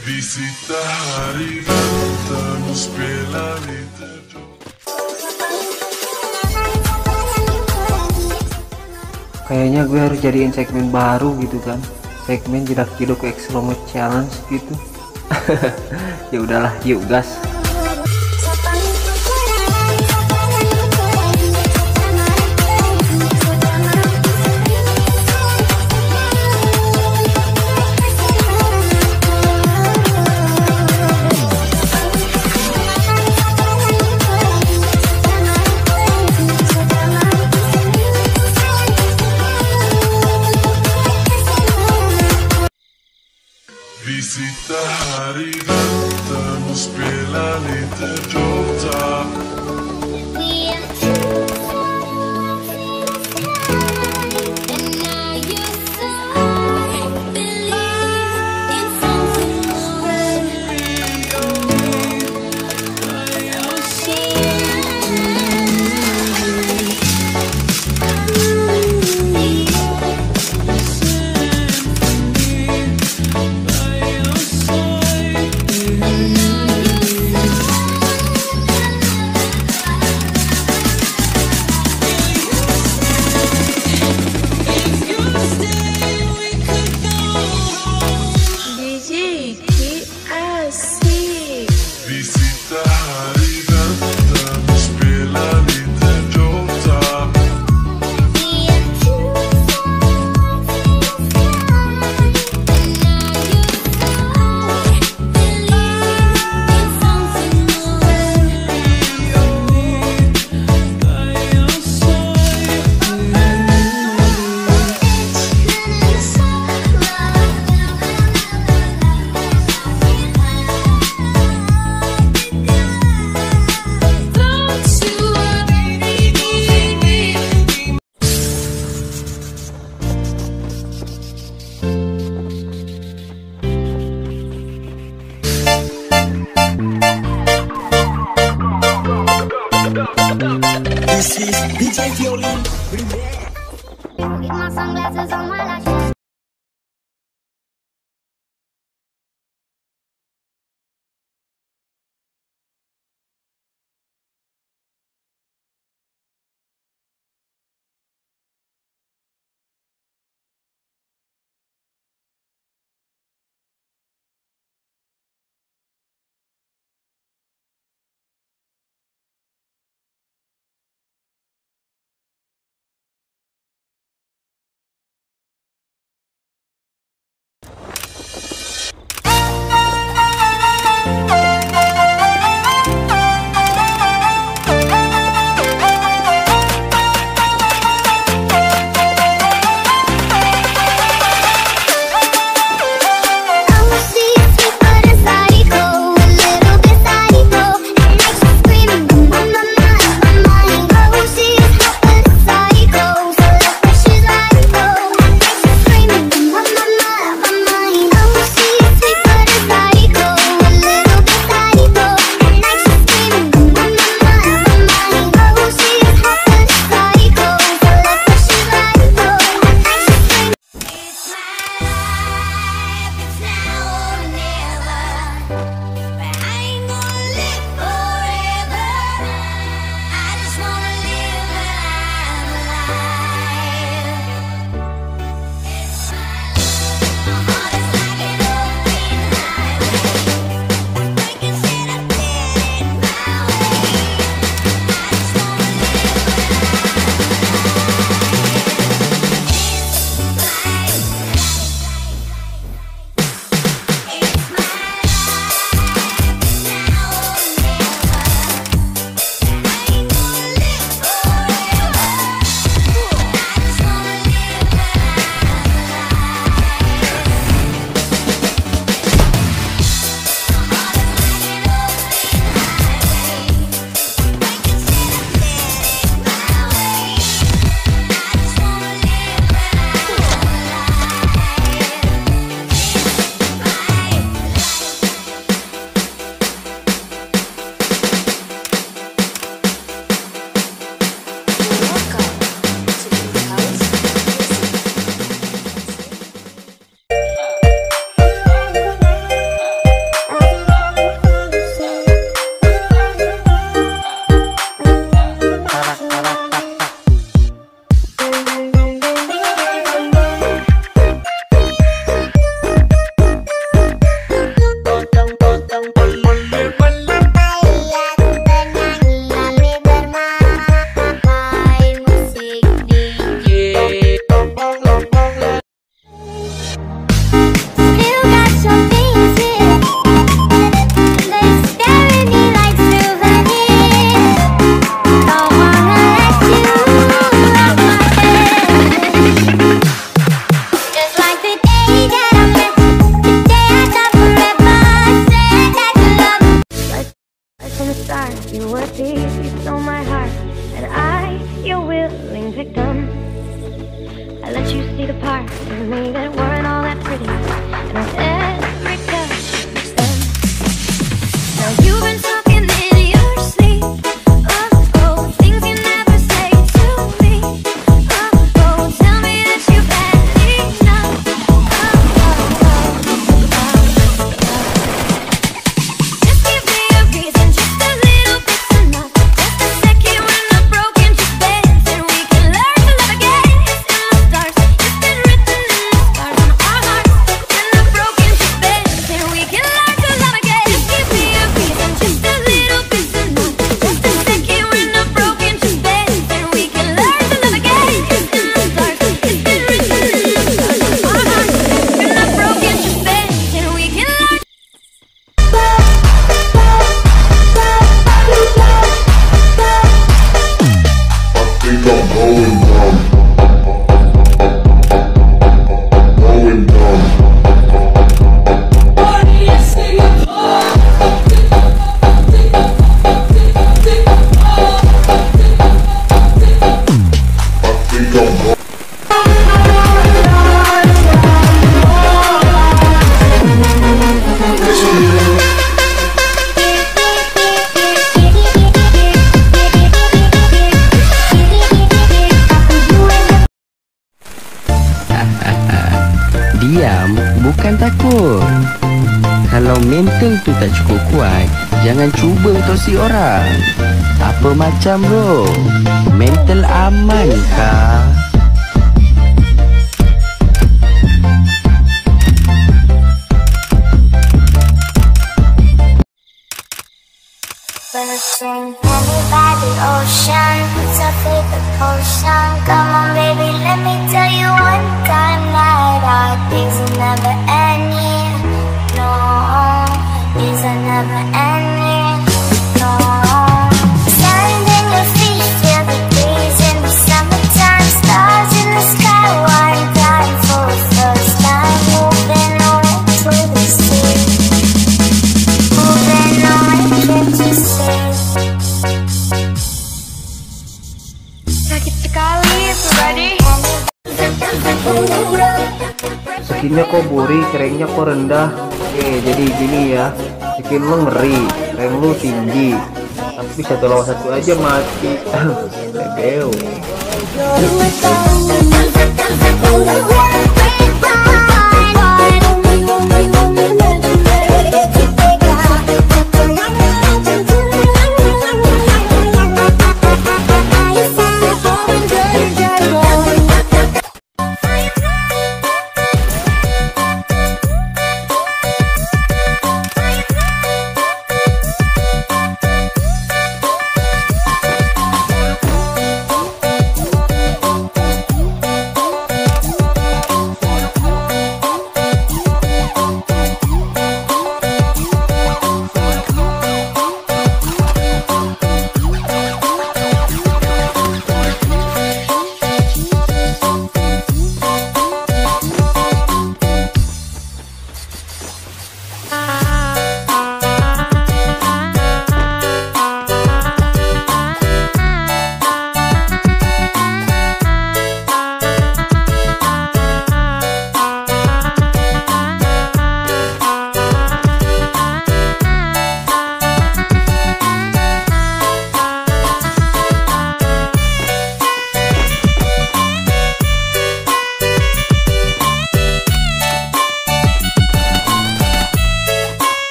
Visita hari pela terjun kayaknya gue harus jadiin segmen baru gitu kan. Segmen jedak jeduk Exlomo challenge gitu. Ya udahlah yuk gas vi sitta här i väntan och spela lite dörr violin. With my sunglasses on while I You were thief, you stole my heart, and I, your willing victim. I let you see the parts of me that weren't all that pretty, and I Kalau mental tu tak cukup kuat, jangan cuba tosi orang. Apa macam bro? Mental aman kah? The ocean buri keringnya kok rendah. Oke jadi gini ya. Skin lu ngeri. Rank lu tinggi. Tapi satu lawan satu aja mati. On,